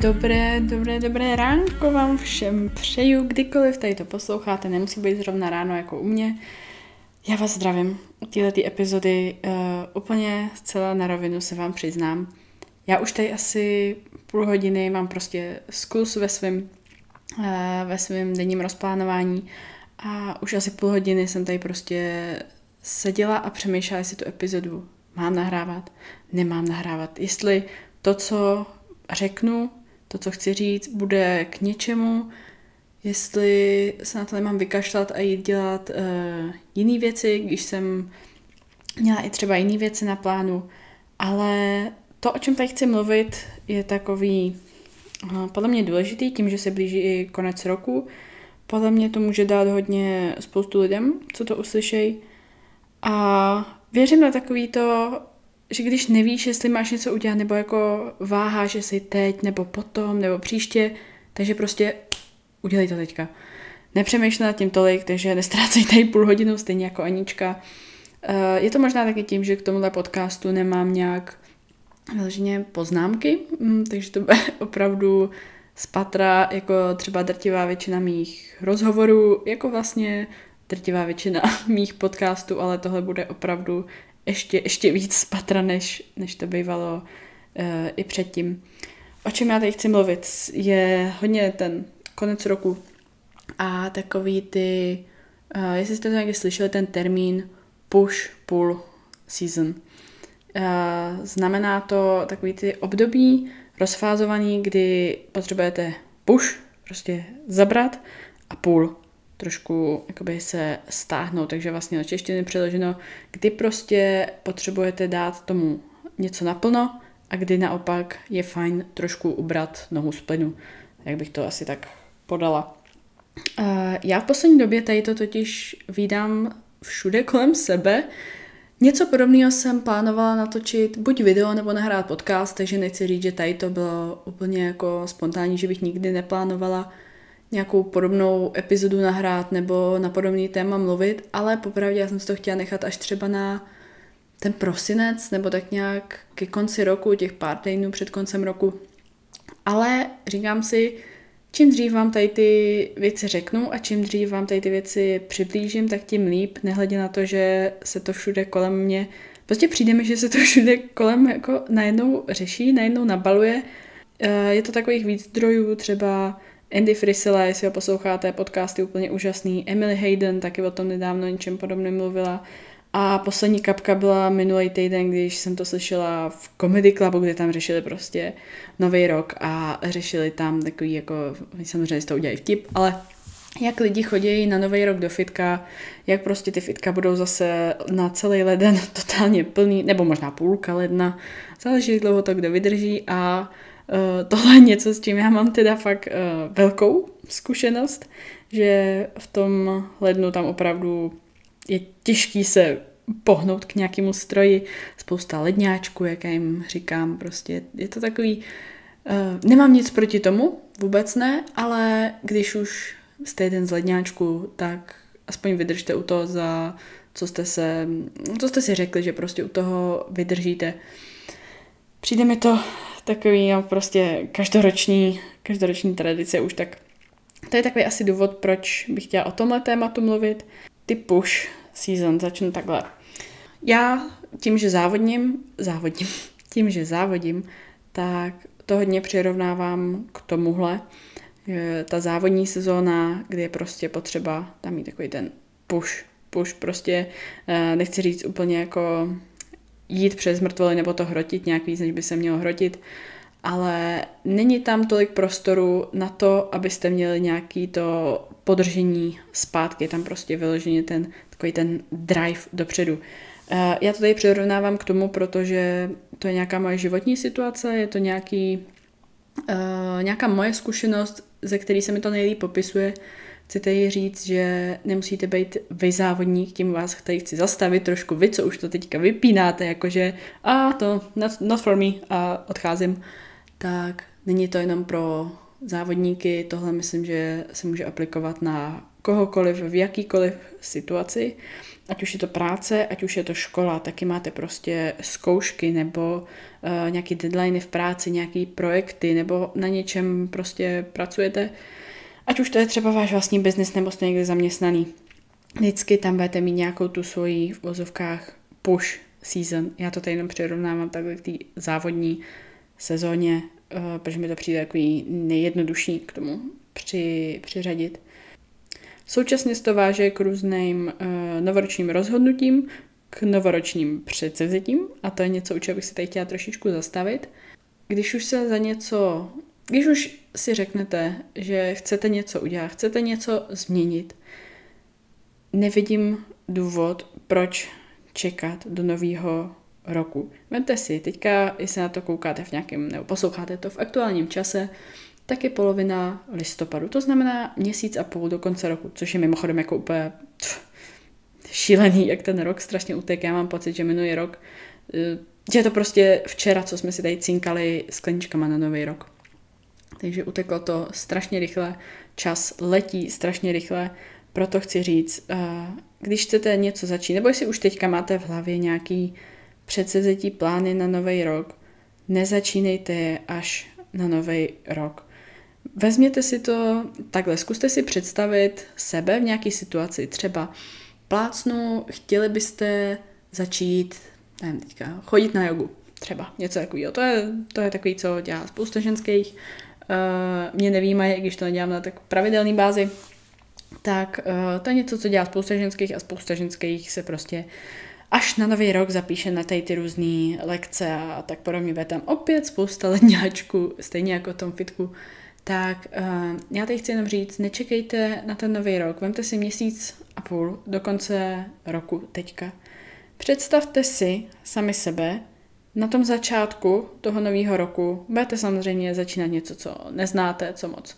Dobré, dobré, dobré ránko vám všem přeju, kdykoliv tady to posloucháte, nemusí být zrovna ráno jako u mě. Já vás zdravím. U této epizody uh, úplně zcela na rovinu se vám přiznám. Já už tady asi půl hodiny mám prostě sklus ve svém uh, ve svém denním rozplánování a už asi půl hodiny jsem tady prostě seděla a přemýšlela, jestli tu epizodu mám nahrávat, nemám nahrávat. Jestli to, co řeknu, to, co chci říct, bude k něčemu, jestli se na to nemám vykašlat a jít dělat uh, jiné věci, když jsem měla i třeba jiné věci na plánu, ale to, o čem tady chci mluvit, je takový uh, podle mě důležitý, tím, že se blíží i konec roku. Podle mě to může dát hodně spoustu lidem, co to uslyšejí. A věřím na takový to, že když nevíš, jestli máš něco udělat, nebo jako váha, že si teď, nebo potom, nebo příště, takže prostě udělej to teďka. Nepřemýšlej nad tím tolik, takže nestrácej tady půl hodinu, stejně jako Anička. Eh, je to možná taky tím, že k tomuhle podcastu nemám nějak vyloženě poznámky, mm, takže to bude opravdu z patra, jako třeba drtivá většina mých rozhovorů, jako vlastně drtivá většina mých podcastů, ale tohle bude opravdu ještě, ještě víc spatra, než, než to bývalo uh, i předtím. O čem já teď chci mluvit, je hodně ten konec roku a takový ty, uh, jestli jste to někdy slyšeli, ten termín push-pull season. Uh, znamená to takový ty období rozfázovaný, kdy potřebujete push, prostě zabrat a pull, trošku jakoby se stáhnout, takže vlastně do češtiny přeloženo, kdy prostě potřebujete dát tomu něco naplno a kdy naopak je fajn trošku ubrat nohu z plynu. Jak bych to asi tak podala. Já v poslední době tady to totiž vydám všude kolem sebe. Něco podobného jsem plánovala natočit buď video nebo nahrát podcast, takže nechci říct, že tady to bylo úplně jako spontánní, že bych nikdy neplánovala nějakou podobnou epizodu nahrát nebo na podobný téma mluvit, ale popravdě já jsem si to chtěla nechat až třeba na ten prosinec nebo tak nějak ke konci roku, těch pár týdnů před koncem roku. Ale říkám si, čím dřív vám tady ty věci řeknu a čím dřív vám tady ty věci přiblížím, tak tím líp, nehledě na to, že se to všude kolem mě, prostě přijde mi, že se to všude kolem jako najednou řeší, najednou nabaluje. Eh, je to takových víc zdrojů, třeba Andy Frisella, jestli ho posloucháte, podcasty úplně úžasný. Emily Hayden taky o tom nedávno něčem podobném mluvila. A poslední kapka byla minulý týden, když jsem to slyšela v Comedy Clubu, kde tam řešili prostě nový rok a řešili tam takový jako, samozřejmě z toho udělají vtip, ale jak lidi chodí na nový rok do fitka, jak prostě ty fitka budou zase na celý leden totálně plný, nebo možná půlka ledna, záleží, dlouho to kdo vydrží a tohle je něco, s čím já mám teda fakt uh, velkou zkušenost, že v tom lednu tam opravdu je těžký se pohnout k nějakému stroji, spousta ledňáčků, jak já jim říkám, prostě je to takový, uh, nemám nic proti tomu, vůbec ne, ale když už jste jeden z ledňáčků, tak aspoň vydržte u toho za co jste, se, co jste si řekli, že prostě u toho vydržíte. Přijde mi to takový no, prostě každoroční, každoroční tradice už tak. To je takový asi důvod, proč bych chtěla o tomhle tématu mluvit. Ty push season, začnu takhle. Já tím, že závodním, závodím, tím, že závodím, tak to hodně přirovnávám k tomuhle. Ta závodní sezóna, kdy je prostě potřeba tam mít takový ten push, push prostě, eh, nechci říct úplně jako jít přes mrtvoly nebo to hrotit nějak víc, než by se mělo hrotit, ale není tam tolik prostoru na to, abyste měli nějaký to podržení zpátky, je tam prostě vyloženě ten takový ten drive dopředu. Eh, já to tady přirovnávám k tomu, protože to je nějaká moje životní situace, je to nějaký, uh, nějaká moje zkušenost, ze který se mi to nejlíp popisuje, Chci tady říct, že nemusíte být vy závodník, tím vás tady chci zastavit trošku. Vy, co už to teďka vypínáte, jakože a to not, not for me a odcházím. Tak není to jenom pro závodníky, tohle myslím, že se může aplikovat na kohokoliv v jakýkoliv situaci, ať už je to práce, ať už je to škola, taky máte prostě zkoušky nebo uh, nějaký deadline v práci, nějaký projekty nebo na něčem prostě pracujete, ať už to je třeba váš vlastní biznis nebo jste někde zaměstnaný. Vždycky tam budete mít nějakou tu svoji v vozovkách push season. Já to tady jenom přirovnávám takhle k té závodní sezóně, uh, protože mi to přijde takový nejjednodušší k tomu při, přiřadit. Současně se to váže k různým uh, novoročním rozhodnutím, k novoročním předsevzetím a to je něco, u čeho bych si tady chtěla trošičku zastavit. Když už se za něco, když už si řeknete, že chcete něco udělat, chcete něco změnit, nevidím důvod, proč čekat do nového roku. Vemte si, teďka, jestli na to koukáte v nějakém, nebo posloucháte to v aktuálním čase, tak je polovina listopadu. To znamená měsíc a půl do konce roku, což je mimochodem jako úplně tf, šílený, jak ten rok strašně utek. Já mám pocit, že minulý rok, eh, že je to prostě včera, co jsme si tady cinkali skleničkama na nový rok. Takže uteklo to strašně rychle, čas letí strašně rychle, proto chci říct, eh, když chcete něco začít, nebo jestli už teďka máte v hlavě nějaký předsevzetí plány na nový rok, nezačínejte je až na nový rok. Vezměte si to takhle, zkuste si představit sebe v nějaké situaci, třeba plácnu, chtěli byste začít, nevím teďka, chodit na jogu, třeba něco takového. To je, to je takový, co dělá spousta ženských. Uh, mě nevíme, když to nedělám na tak pravidelné bázi, tak uh, to je něco, co dělá spousta ženských a spousta ženských se prostě až na nový rok zapíše na tady ty různé lekce a tak podobně. Bude tam opět spousta ledňáčků, stejně jako v tom fitku tak uh, já teď chci jenom říct, nečekejte na ten nový rok, vemte si měsíc a půl do konce roku teďka. Představte si sami sebe na tom začátku toho nového roku. Budete samozřejmě začínat něco, co neznáte, co moc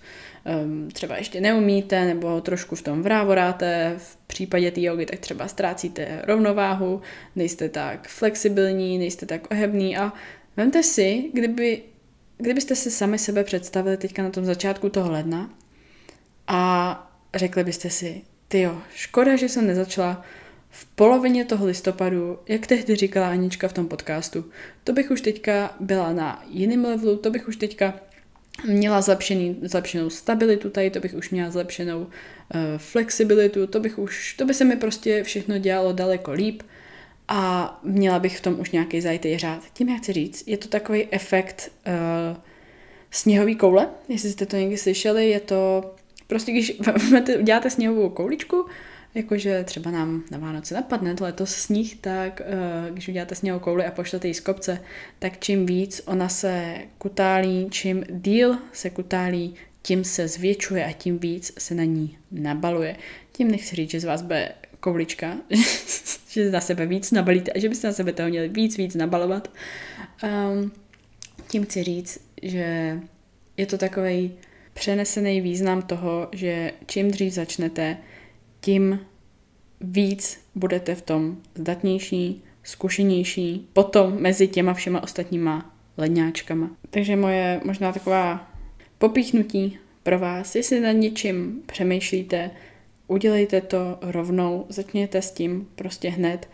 um, třeba ještě neumíte, nebo trošku v tom vrávoráte. V případě té jogy tak třeba ztrácíte rovnováhu, nejste tak flexibilní, nejste tak ohebný a vemte si, kdyby Kdybyste si sami sebe představili teďka na tom začátku toho ledna a řekli byste si, ty jo, škoda, že jsem nezačala v polovině toho listopadu, jak tehdy říkala Anička v tom podcastu, to bych už teďka byla na jiném levelu, to bych už teďka měla zlepšený, zlepšenou stabilitu tady, to bych už měla zlepšenou uh, flexibilitu, to bych už, to by se mi prostě všechno dělalo daleko líp a měla bych v tom už nějaký zajitý řád. Tím já chci říct, je to takový efekt uh, sněhový koule, jestli jste to někdy slyšeli, je to prostě, když děláte sněhovou kouličku, jakože třeba nám na Vánoce napadne letos sníh, tak uh, když uděláte sněhovou kouli a pošlete ji z kopce, tak čím víc ona se kutálí, čím díl se kutálí, tím se zvětšuje a tím víc se na ní nabaluje. Tím nechci říct, že z vás bude koulička, že na sebe víc nabalíte a že byste na sebe toho měli víc, víc nabalovat. Um, tím chci říct, že je to takový přenesený význam toho, že čím dřív začnete, tím víc budete v tom zdatnější, zkušenější, potom mezi těma všema ostatníma ledňáčkama. Takže moje možná taková popíchnutí pro vás, jestli nad něčím přemýšlíte, udělejte to rovnou, začněte s tím prostě hned.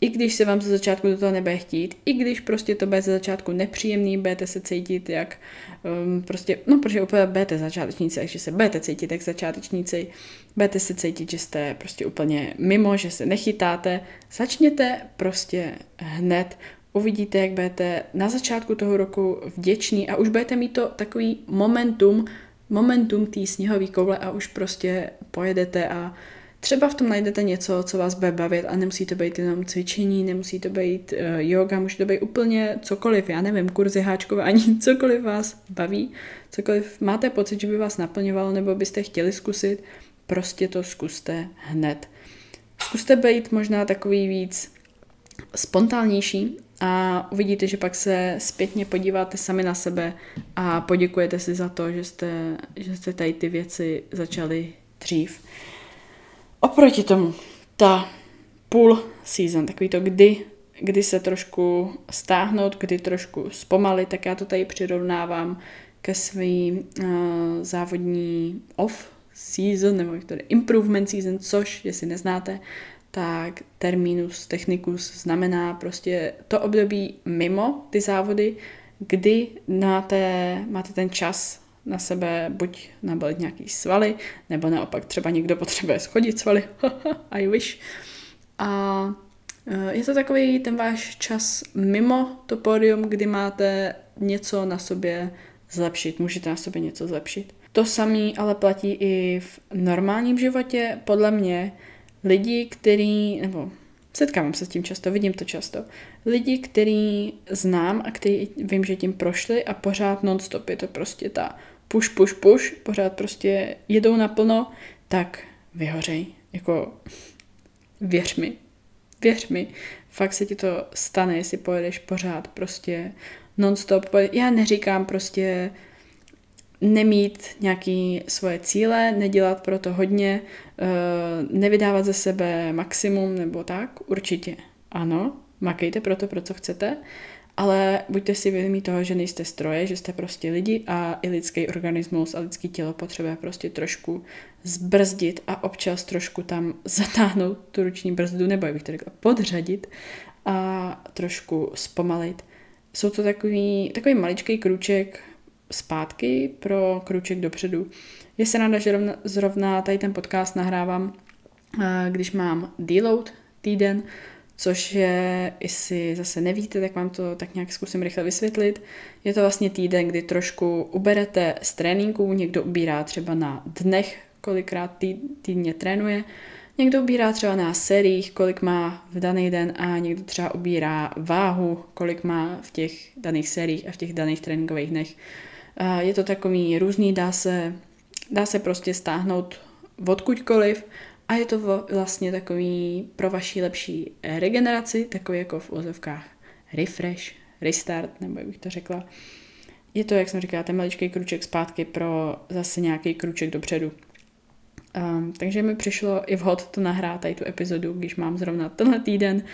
I když se vám ze začátku do toho nebude chtít, i když prostě to bude ze začátku nepříjemný, budete se cítit jak um, prostě, no protože úplně budete začátečníci, takže se budete cítit jak začátečníci, budete se cítit, že jste prostě úplně mimo, že se nechytáte, začněte prostě hned, uvidíte, jak budete na začátku toho roku vděční a už budete mít to takový momentum, momentum té sněhové koule a už prostě pojedete a třeba v tom najdete něco, co vás bude bavit a nemusí to být jenom cvičení, nemusí to být uh, yoga, může to být úplně cokoliv, já nevím, kurzy háčkování, cokoliv vás baví, cokoliv máte pocit, že by vás naplňovalo nebo byste chtěli zkusit, prostě to zkuste hned. Zkuste být možná takový víc spontánnější a uvidíte, že pak se zpětně podíváte sami na sebe a poděkujete si za to, že jste, že jste tady ty věci začali dřív. Oproti tomu, ta půl season, takový to kdy, kdy se trošku stáhnout, kdy trošku zpomalit, tak já to tady přirovnávám ke svý uh, závodní off season, nebo Victory improvement season, což, jestli neznáte, tak terminus technicus znamená prostě to období mimo ty závody, kdy máte, máte ten čas na sebe buď nabalit nějaký svaly, nebo naopak třeba někdo potřebuje schodit svaly, I wish. A e, je to takový ten váš čas mimo to pódium, kdy máte něco na sobě zlepšit, můžete na sobě něco zlepšit. To samé ale platí i v normálním životě. Podle mě lidi, který, nebo setkávám se s tím často, vidím to často, lidi, který znám a který vím, že tím prošli a pořád non-stop je to prostě ta push, push, push, pořád prostě jedou naplno, tak vyhořej. Jako věř mi, věř mi, fakt se ti to stane, jestli pojedeš pořád prostě non-stop. Já neříkám prostě nemít nějaký svoje cíle, nedělat pro to hodně, eh, nevydávat ze sebe maximum nebo tak, určitě ano, makejte pro to, pro co chcete, ale buďte si vědomí toho, že nejste stroje, že jste prostě lidi a i lidský organismus a lidský tělo potřebuje prostě trošku zbrzdit a občas trošku tam zatáhnout tu ruční brzdu, nebo bych to řekla, podřadit a trošku zpomalit. Jsou to takový, takový maličký kruček zpátky pro kruček dopředu. Je se ráda, že rovna, zrovna tady ten podcast nahrávám, eh, když mám deload týden, což je, jestli zase nevíte, tak vám to tak nějak zkusím rychle vysvětlit. Je to vlastně týden, kdy trošku uberete z tréninku, někdo ubírá třeba na dnech, kolikrát tý, týdně trénuje, někdo ubírá třeba na sériích, kolik má v daný den a někdo třeba ubírá váhu, kolik má v těch daných sériích a v těch daných tréninkových dnech. Je to takový různý, dá se, dá se prostě stáhnout odkudkoliv a je to vlastně takový pro vaši lepší regeneraci, takový jako v úzovkách refresh, restart, nebo jak bych to řekla. Je to, jak jsem říkala, ten maličký kruček zpátky pro zase nějaký kruček dopředu. Um, takže mi přišlo i vhod to nahrát tady tu epizodu, když mám zrovna tenhle týden,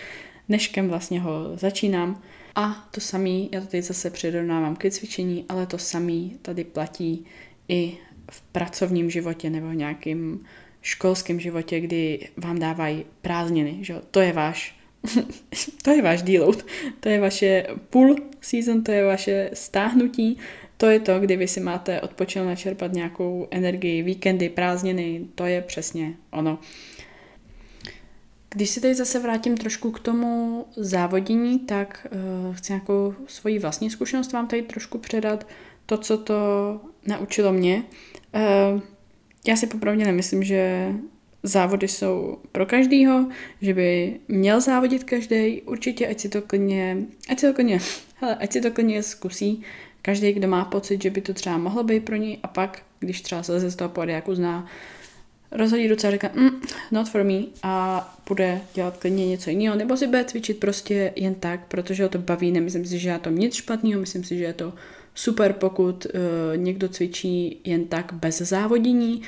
dneškem vlastně ho začínám. A to samý, já to teď zase přirovnávám ke cvičení, ale to samý tady platí i v pracovním životě nebo v nějakým školském životě, kdy vám dávají prázdniny, že to je váš to je váš deload, to je vaše pull season, to je vaše stáhnutí, to je to, kdy vy si máte odpočinout načerpat nějakou energii, víkendy, prázdniny, to je přesně ono. Když si teď zase vrátím trošku k tomu závodění, tak uh, chci nějakou svoji vlastní zkušenost vám tady trošku předat. To, co to naučilo mě. Uh, já si popravdě nemyslím, že závody jsou pro každýho, že by měl závodit každý. Určitě, ať si to klidně, ať si to klidně, hele, ať si to klidně zkusí. Každý, kdo má pocit, že by to třeba mohlo být pro něj a pak, když třeba se z toho podiáku zná, rozhodí ruce a říká, mm, not for me a bude dělat klidně něco jiného, nebo si bude cvičit prostě jen tak, protože ho to baví, nemyslím si, že já to nic špatného, myslím si, že je to super, pokud uh, někdo cvičí jen tak bez závodění,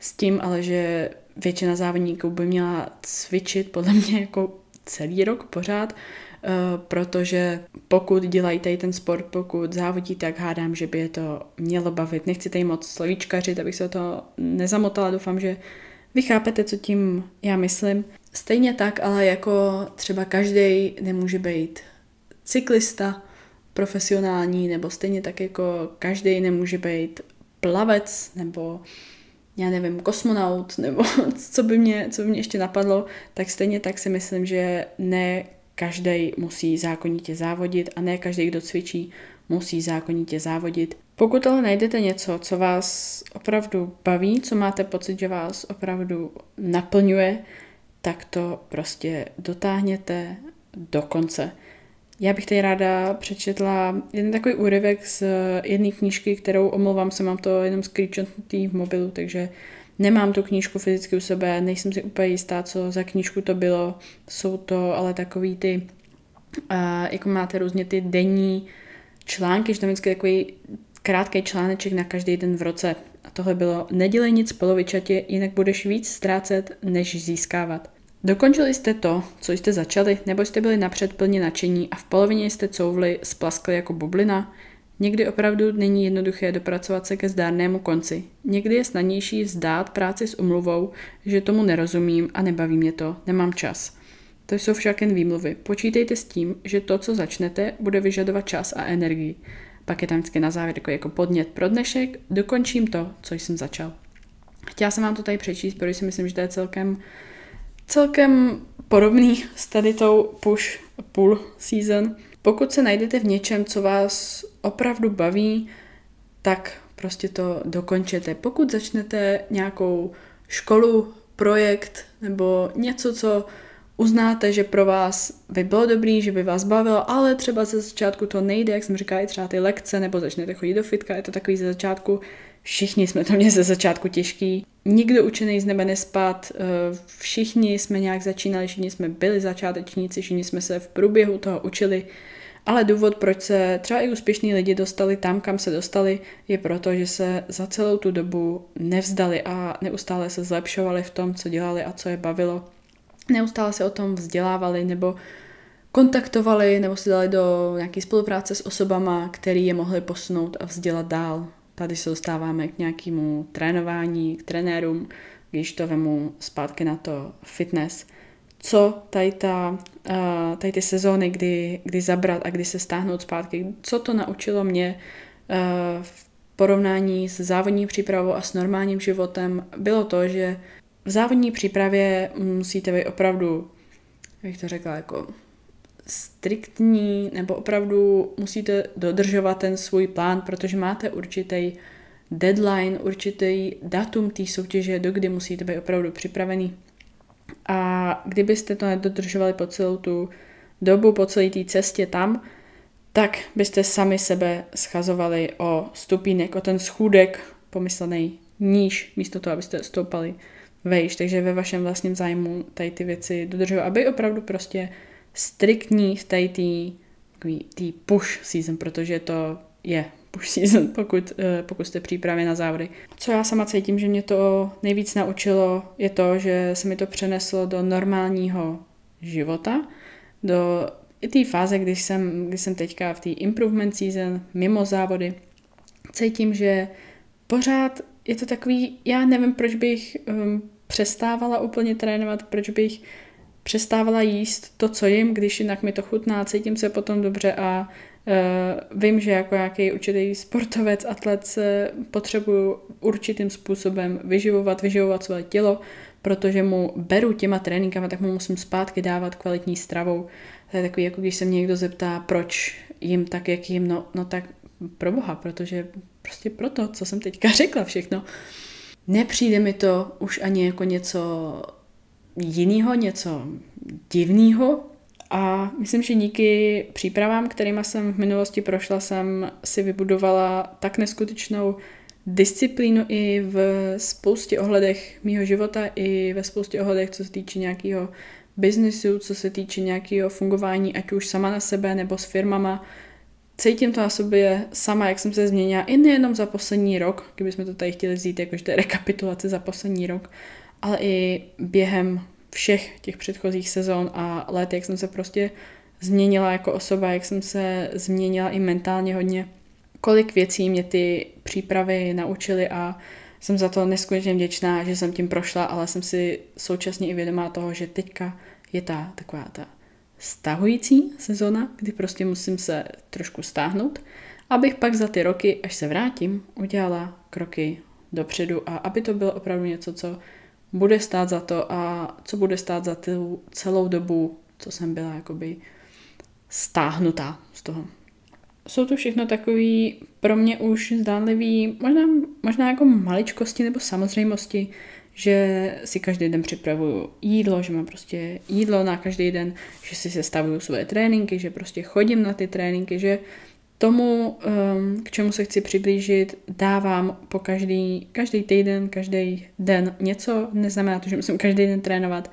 s tím ale, že většina závodníků by měla cvičit podle mě jako celý rok pořád, uh, protože pokud dělají tady ten sport, pokud závodí, tak hádám, že by je to mělo bavit. Nechci tady moc slovíčkařit, abych se to nezamotala, doufám, že vy chápete, co tím já myslím. Stejně tak, ale jako třeba každý nemůže být cyklista, profesionální, nebo stejně tak jako každý nemůže být plavec, nebo já nevím, kosmonaut, nebo co by, mě, co by mě ještě napadlo, tak stejně tak si myslím, že ne každý musí zákonitě závodit a ne každý, kdo cvičí, musí zákonitě závodit. Pokud ale najdete něco, co vás opravdu baví, co máte pocit, že vás opravdu naplňuje, tak to prostě dotáhněte do konce. Já bych tady ráda přečetla jeden takový úryvek z jedné knížky, kterou omlouvám se, mám to jenom screenshotnutý v mobilu, takže nemám tu knížku fyzicky u sebe, nejsem si úplně jistá, co za knížku to bylo. Jsou to ale takový ty, uh, jako máte různě ty denní články, že tam vždycky takový krátký článeček na každý den v roce. A tohle bylo nedělej nic polovičatě, jinak budeš víc ztrácet, než získávat. Dokončili jste to, co jste začali, nebo jste byli napřed plně nadšení a v polovině jste couvli, splaskli jako bublina? Někdy opravdu není jednoduché dopracovat se ke zdárnému konci. Někdy je snadnější vzdát práci s umluvou, že tomu nerozumím a nebaví mě to, nemám čas. To jsou však jen výmluvy. Počítejte s tím, že to, co začnete, bude vyžadovat čas a energii. Pak je tam vždycky na závěr jako, podnět pro dnešek, dokončím to, co jsem začal. Chtěla jsem vám to tady přečíst, protože si myslím, že to je celkem, celkem podobný s tady tou push pull season. Pokud se najdete v něčem, co vás opravdu baví, tak prostě to dokončete. Pokud začnete nějakou školu, projekt nebo něco, co uznáte, že pro vás by bylo dobrý, že by vás bavilo, ale třeba ze začátku to nejde, jak jsem říkala, i třeba ty lekce, nebo začnete chodit do fitka, je to takový ze začátku, všichni jsme to měli ze začátku těžký. Nikdo učený z nebe nespat, eh, všichni jsme nějak začínali, všichni jsme byli začátečníci, všichni jsme se v průběhu toho učili, ale důvod, proč se třeba i úspěšní lidi dostali tam, kam se dostali, je proto, že se za celou tu dobu nevzdali a neustále se zlepšovali v tom, co dělali a co je bavilo neustále se o tom vzdělávali nebo kontaktovali nebo si dali do nějaké spolupráce s osobama, který je mohli posunout a vzdělat dál. Tady se dostáváme k nějakému trénování, k trenérům, když to vemu zpátky na to fitness. Co tady, ta, tady ty sezóny, kdy, kdy zabrat a kdy se stáhnout zpátky, co to naučilo mě v porovnání s závodní přípravou a s normálním životem, bylo to, že v závodní přípravě musíte být opravdu, jak to řekla, jako striktní, nebo opravdu musíte dodržovat ten svůj plán, protože máte určitý deadline, určitý datum té soutěže, do kdy musíte být opravdu připravený. A kdybyste to nedodržovali po celou tu dobu, po celé té cestě tam, tak byste sami sebe schazovali o stupínek, o ten schůdek pomyslený níž, místo toho, abyste stoupali vejš, takže ve vašem vlastním zájmu tady ty věci dodržovat, aby opravdu prostě striktní v té push season, protože to je push season, pokud, eh, pokud jste přípravě na závody. Co já sama cítím, že mě to nejvíc naučilo, je to, že se mi to přeneslo do normálního života, do té fáze, když jsem, když jsem teďka v té improvement season, mimo závody, cítím, že pořád je to takový, já nevím, proč bych um, přestávala úplně trénovat, proč bych přestávala jíst to, co jim, když jinak mi to chutná, cítím se potom dobře a uh, vím, že jako nějaký určitý sportovec, atlet se potřebuju určitým způsobem vyživovat, vyživovat své tělo, protože mu beru těma tréninkama, tak mu musím zpátky dávat kvalitní stravou. To je takový, jako když se mě někdo zeptá, proč jim tak, jak jim, no, no tak pro boha, protože prostě proto, co jsem teďka řekla všechno. Nepřijde mi to už ani jako něco jiného, něco divného. A myslím, že díky přípravám, kterými jsem v minulosti prošla, jsem si vybudovala tak neskutečnou disciplínu i v spoustě ohledech mýho života, i ve spoustě ohledech, co se týče nějakého biznesu, co se týče nějakého fungování, ať už sama na sebe nebo s firmama, cítím to na sobě sama, jak jsem se změnila, i nejenom za poslední rok, kdybychom to tady chtěli vzít jakože rekapitulace za poslední rok, ale i během všech těch předchozích sezon a let, jak jsem se prostě změnila jako osoba, jak jsem se změnila i mentálně hodně, kolik věcí mě ty přípravy naučily a jsem za to neskutečně vděčná, že jsem tím prošla, ale jsem si současně i vědomá toho, že teďka je ta taková ta stahující sezona, kdy prostě musím se trošku stáhnout, abych pak za ty roky, až se vrátím, udělala kroky dopředu a aby to bylo opravdu něco, co bude stát za to a co bude stát za tu celou dobu, co jsem byla jakoby stáhnutá z toho. Jsou to všechno takový pro mě už zdánlivý, možná, možná jako maličkosti nebo samozřejmosti, že si každý den připravuju jídlo, že mám prostě jídlo na každý den, že si sestavuju svoje tréninky, že prostě chodím na ty tréninky, že tomu, um, k čemu se chci přiblížit, dávám po každý, každý týden, každý den něco. Neznamená to, že musím každý den trénovat,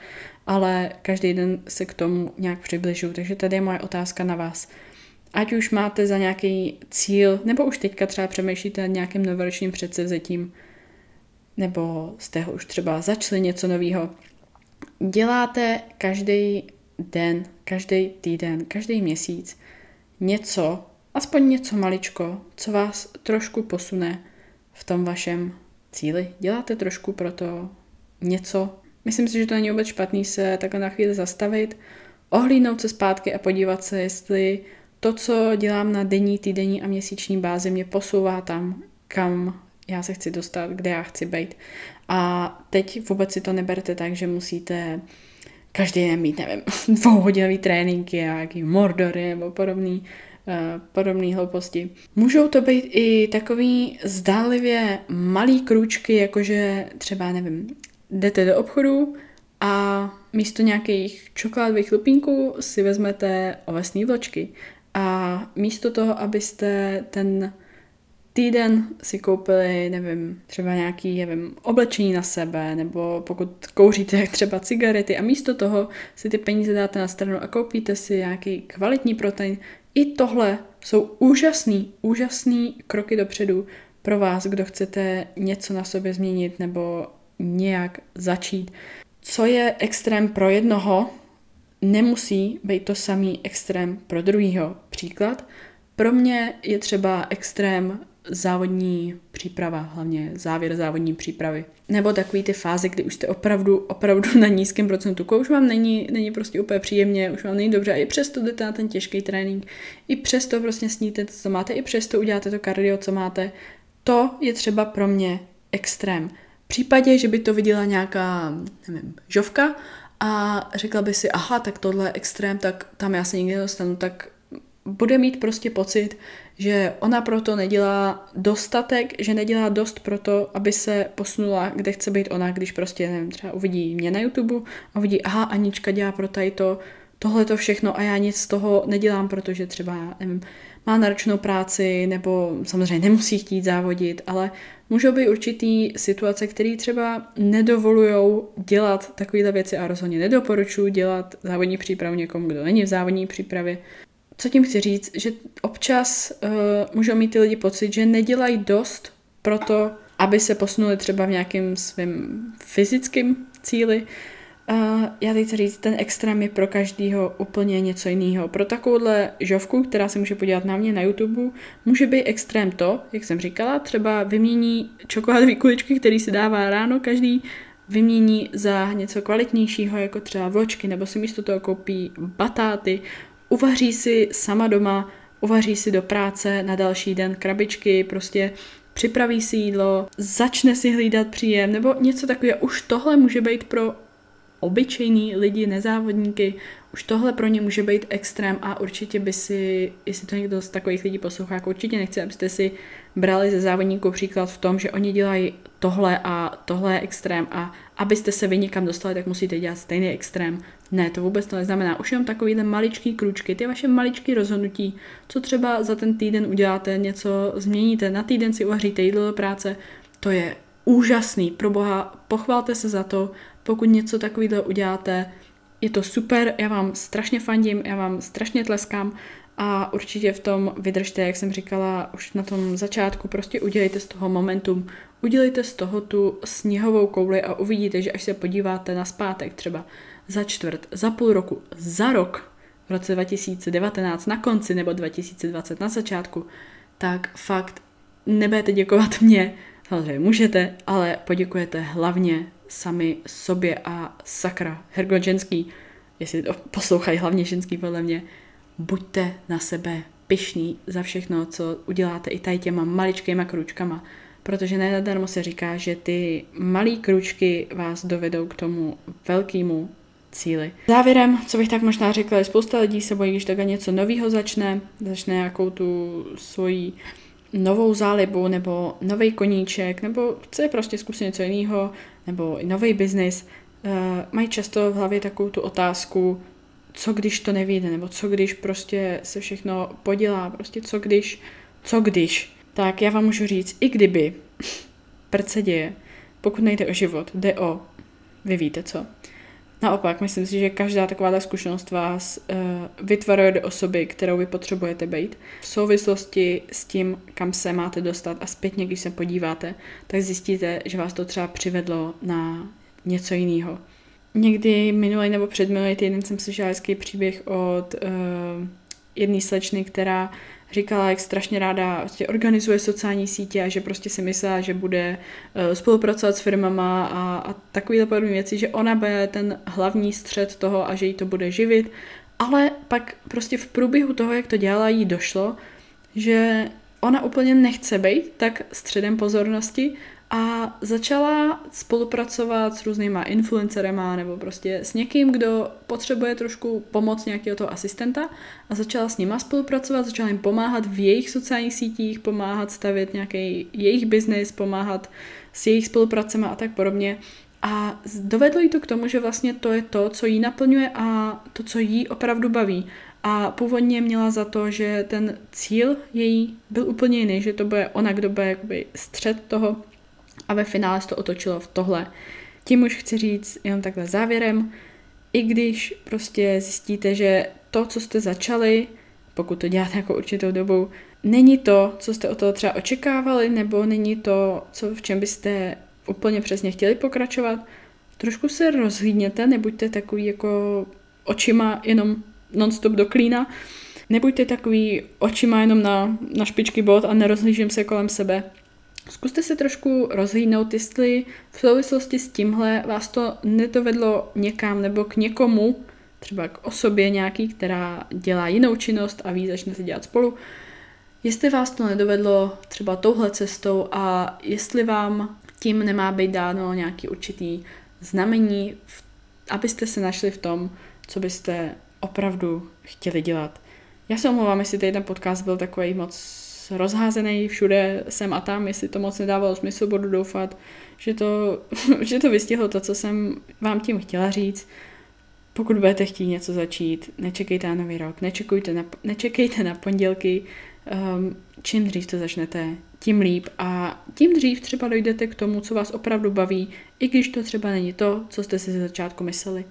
ale každý den se k tomu nějak přibližuju. Takže tady je moje otázka na vás. Ať už máte za nějaký cíl, nebo už teďka třeba přemýšlíte nad nějakým novoročním předsevzetím, nebo jste ho už třeba začali něco nového. Děláte každý den, každý týden, každý měsíc něco, aspoň něco maličko, co vás trošku posune v tom vašem cíli. Děláte trošku pro to něco. Myslím si, že to není vůbec špatný se takhle na chvíli zastavit, ohlídnout se zpátky a podívat se, jestli to, co dělám na denní, týdenní a měsíční bázi, mě posouvá tam, kam já se chci dostat, kde já chci být. A teď vůbec si to neberte tak, že musíte každý den mít, nevím, dvouhodinový tréninky, nějaký mordory nebo podobný, uh, podobný hlouposti. Můžou to být i takový zdánlivě malý krůčky, jakože třeba, nevím, jdete do obchodu a místo nějakých čokoládových lupínků si vezmete ovesné vločky. A místo toho, abyste ten týden si koupili, nevím, třeba nějaký, nevím, oblečení na sebe, nebo pokud kouříte třeba cigarety a místo toho si ty peníze dáte na stranu a koupíte si nějaký kvalitní protein, i tohle jsou úžasný, úžasný kroky dopředu pro vás, kdo chcete něco na sobě změnit nebo nějak začít. Co je extrém pro jednoho, nemusí být to samý extrém pro druhýho. Příklad, pro mě je třeba extrém závodní příprava, hlavně závěr závodní přípravy. Nebo takový ty fáze, kdy už jste opravdu, opravdu na nízkém procentu, už vám není, není prostě úplně příjemně, už vám není dobře a i přesto jdete na ten těžký trénink, i přesto prostě sníte to, co máte, i přesto uděláte to kardio, co máte. To je třeba pro mě extrém. V případě, že by to viděla nějaká, nevím, žovka a řekla by si, aha, tak tohle je extrém, tak tam já se nikdy nedostanu, tak bude mít prostě pocit, že ona proto nedělá dostatek, že nedělá dost pro to, aby se posunula, kde chce být ona, když prostě, nevím, třeba uvidí mě na YouTube a uvidí, aha, Anička dělá pro tady to, tohle to všechno a já nic z toho nedělám, protože třeba, nevím, má náročnou práci nebo samozřejmě nemusí chtít závodit, ale můžou být určitý situace, které třeba nedovolují dělat takovéhle věci a rozhodně nedoporučuji dělat závodní přípravu někomu, kdo není v závodní přípravě, co tím chci říct, že občas uh, můžou mít ty lidi pocit, že nedělají dost pro to, aby se posunuli třeba v nějakém svém fyzickém cíli. Uh, já teď chci říct, ten extrém je pro každého úplně něco jiného. Pro takovouhle žovku, která se může podívat na mě na YouTube, může být extrém to, jak jsem říkala, třeba vymění čokoládové kuličky, který si dává ráno každý, vymění za něco kvalitnějšího, jako třeba vločky, nebo si místo toho koupí batáty, uvaří si sama doma, uvaří si do práce na další den krabičky, prostě připraví si jídlo, začne si hlídat příjem nebo něco takového. Už tohle může být pro obyčejný lidi, nezávodníky, už tohle pro ně může být extrém a určitě by si, jestli to někdo z takových lidí poslouchá, jako určitě nechci, abyste si brali ze závodníků příklad v tom, že oni dělají tohle a tohle je extrém a abyste se vy někam dostali, tak musíte dělat stejný extrém. Ne, to vůbec to neznamená. Už jenom takovýhle maličký kručky, ty vaše maličké rozhodnutí, co třeba za ten týden uděláte, něco změníte, na týden si uvaříte jídlo do práce, to je úžasný. Pro boha, pochvalte se za to, pokud něco takového uděláte, je to super, já vám strašně fandím, já vám strašně tleskám a určitě v tom vydržte, jak jsem říkala už na tom začátku, prostě udělejte z toho momentum, udělejte z toho tu sněhovou kouli a uvidíte, že až se podíváte na zpátek třeba za čtvrt, za půl roku, za rok, v roce 2019 na konci nebo 2020 na začátku, tak fakt nebudete děkovat mě, samozřejmě můžete, ale poděkujete hlavně sami sobě a sakra, hergo ženský, jestli to poslouchají hlavně ženský podle mě, buďte na sebe pišný za všechno, co uděláte i tady těma maličkýma kručkama, protože nenadarmo se říká, že ty malé kručky vás dovedou k tomu velkému cíli. Závěrem, co bych tak možná řekla, je spousta lidí se bojí, když takhle něco nového začne, začne nějakou tu svoji novou zálibu nebo nový koníček, nebo chce prostě zkusit něco jiného, nebo nový biznis, uh, mají často v hlavě takovou tu otázku, co když to nevíde, nebo co když prostě se všechno podělá, prostě co když, co když. Tak já vám můžu říct, i kdyby, prd se děje, pokud nejde o život, jde o, vy víte co. Naopak, myslím si, že každá taková zkušenost vás uh, vytvaruje do osoby, kterou vy potřebujete být. V souvislosti s tím, kam se máte dostat a zpětně, když se podíváte, tak zjistíte, že vás to třeba přivedlo na něco jiného. Někdy minulý nebo předminulý týden jsem slyšela hezký příběh od uh, jedné slečny, která říkala, jak strašně ráda prostě organizuje sociální sítě a že prostě si myslela, že bude uh, spolupracovat s firmama a, a takovýhle podobné věci, že ona bude ten hlavní střed toho a že jí to bude živit. Ale pak prostě v průběhu toho, jak to dělala, jí došlo, že ona úplně nechce být tak středem pozornosti a začala spolupracovat s různýma influencerema nebo prostě s někým, kdo potřebuje trošku pomoc nějakého toho asistenta a začala s nima spolupracovat, začala jim pomáhat v jejich sociálních sítích, pomáhat stavět nějaký jejich biznis, pomáhat s jejich spolupracemi a tak podobně. A dovedlo jí to k tomu, že vlastně to je to, co jí naplňuje a to, co jí opravdu baví. A původně měla za to, že ten cíl její byl úplně jiný, že to bude ona, kdo bude střed toho a ve finále se to otočilo v tohle. Tím už chci říct jenom takhle závěrem, i když prostě zjistíte, že to, co jste začali, pokud to děláte jako určitou dobu, není to, co jste od toho třeba očekávali, nebo není to, co, v čem byste úplně přesně chtěli pokračovat, trošku se rozhlídněte, nebuďte takový jako očima jenom non-stop do klína, nebuďte takový očima jenom na, na špičky bod a nerozhlížím se kolem sebe. Zkuste se trošku rozhlídnout, jestli v souvislosti s tímhle vás to nedovedlo někam nebo k někomu, třeba k osobě nějaký, která dělá jinou činnost a ví, začnete dělat spolu, jestli vás to nedovedlo třeba touhle cestou a jestli vám tím nemá být dáno nějaký určitý znamení, abyste se našli v tom, co byste opravdu chtěli dělat. Já se omlouvám, jestli tady ten podcast byl takový moc rozházený všude sem a tam, jestli to moc nedávalo smysl, budu doufat, že to, že to vystihlo to, co jsem vám tím chtěla říct. Pokud budete chtít něco začít, nečekejte na nový rok, nečekujte na, nečekejte na pondělky, um, čím dřív to začnete, tím líp a tím dřív třeba dojdete k tomu, co vás opravdu baví, i když to třeba není to, co jste si ze začátku mysleli.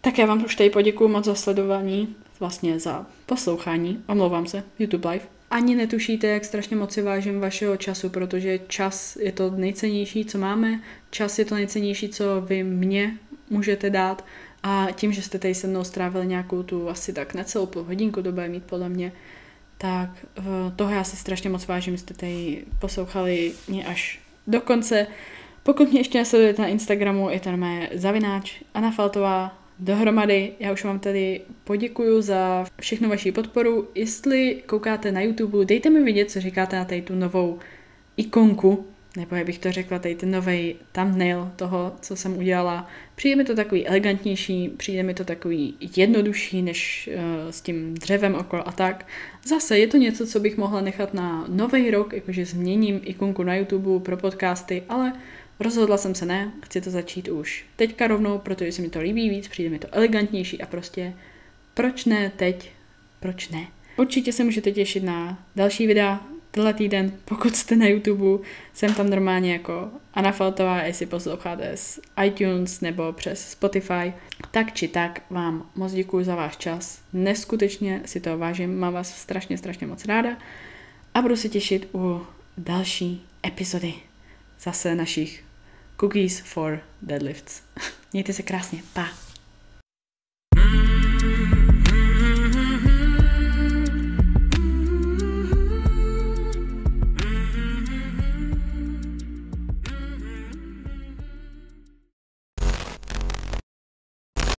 Tak já vám už tady poděkuji moc za sledování, vlastně za poslouchání, omlouvám se, YouTube Live. Ani netušíte, jak strašně moc si vážím vašeho času, protože čas je to nejcennější, co máme, čas je to nejcennější, co vy mě můžete dát a tím, že jste tady se mnou strávili nějakou tu asi tak necelou půl hodinku, to bude mít podle mě, tak eh, toho já si strašně moc vážím, jste tady poslouchali mě až do konce. Pokud mě ještě nesledujete na Instagramu, je to mé zavináč Anna Faltová, dohromady. Já už vám tady poděkuju za všechnu vaši podporu. Jestli koukáte na YouTube, dejte mi vědět, co říkáte na tady tu novou ikonku, nebo jak bych to řekla, tady ten nový thumbnail toho, co jsem udělala. Přijde mi to takový elegantnější, přijde mi to takový jednodušší, než uh, s tím dřevem okolo a tak. Zase je to něco, co bych mohla nechat na nový rok, jakože změním ikonku na YouTube pro podcasty, ale Rozhodla jsem se ne, chci to začít už teďka rovnou, protože se mi to líbí víc, přijde mi to elegantnější a prostě proč ne teď, proč ne. Určitě se můžete těšit na další videa tenhle týden, pokud jste na YouTube, jsem tam normálně jako Anna Faltová, jestli posloucháte z iTunes nebo přes Spotify, tak či tak vám moc děkuji za váš čas, neskutečně si to vážím, mám vás strašně, strašně moc ráda. A budu se těšit u další epizody zase našich Cookies for deadlifts. Mějte se krásně. Pa!